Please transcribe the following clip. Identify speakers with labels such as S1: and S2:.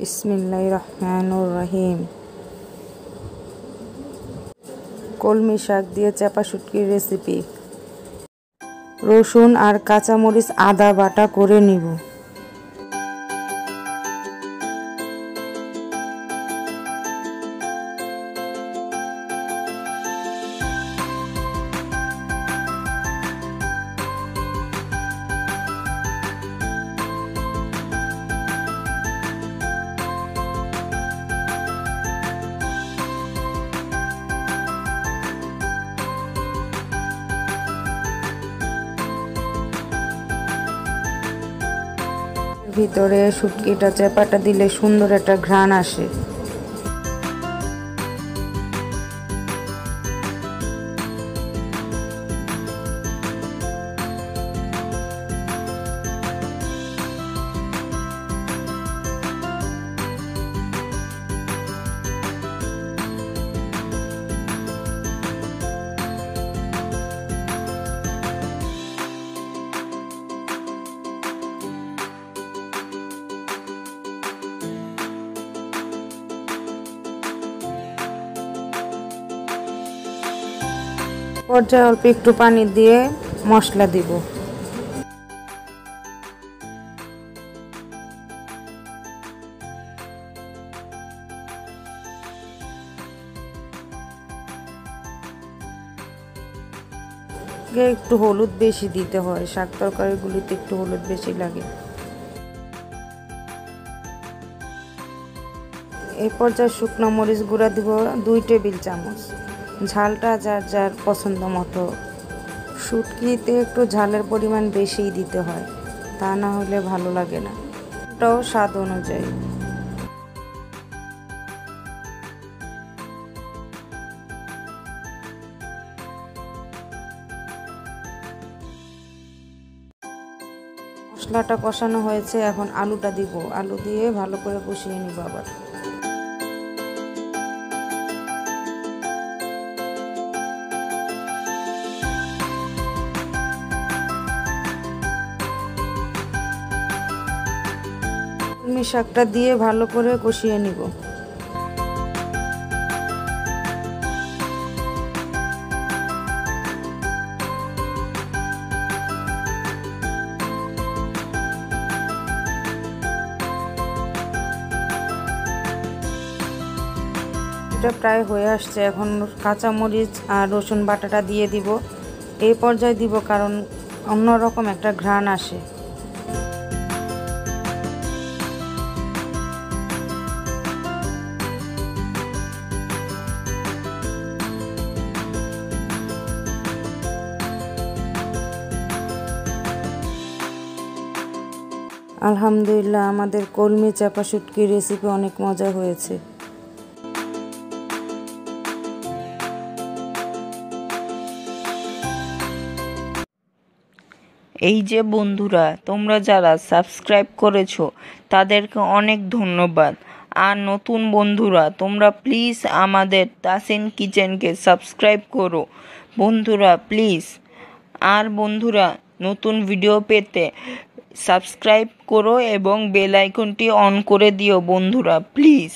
S1: বিসমিল্লাহ রহমানুর রহিম। কলমি শাক দিয়ে চাপা শুটকির রেসিপি রসুন আর কাঁচামরিচ আদা বাটা করে নিব। ভিতরে শুটকিটা চেপাটা দিলে সুন্দর একটা ঘ্রাণ আসে। পর্যায়ে অল্প একটু পানি দিয়ে মশলা দিব। একটু হলুদ বেশি দিতে হয়, শাক তরকারিগুলিতে একটু হলুদ বেশি লাগে। এই পর্যায়ে শুকনো মরিচ গুঁড়া দিব, দুই টেবিল চামচ। ঝালটা যার যার পছন্দ মতো। শুটকিতে একটু ঝালের পরিমাণ বেশিই দিতে হয়, তা না হলে ভালো লাগে না। ওটাও স্বাদ অনুযায়ী। মশলাটা কষানো হয়েছে, এখন আলুটা দিব। আলু দিয়ে ভালো করে কষিয়ে নিব আবার। কলমি শাকটা দিয়ে ভালো করে কষিয়ে নিব। এটা প্রায় হয়ে আসছে। এখন কাঁচামরিচ আর রসুন বাটাটা দিয়ে দিব। এই পর্যায়ে দিব কারণ অন্যরকম একটা ঘ্রাণ আসে। আলহামদুলিল্লাহ, আমাদের কলমি চাপা শুটকির রেসিপি অনেক মজা হয়েছে।
S2: এই যে বন্ধুরা, তোমরা যারা সাবস্ক্রাইব করেছ, তাদেরকে অনেক ধন্যবাদ। আর নতুন বন্ধুরা, তোমরা প্লিজ আমাদের তাসিন কিচেনকে সাবস্ক্রাইব করো। বন্ধুরা প্লিজ আর বন্ধুরা, নতুন ভিডিও পেতে সাবস্ক্রাইব করো এবং বেল আইকনটি অন করে দিও বন্ধুরা প্লিজ।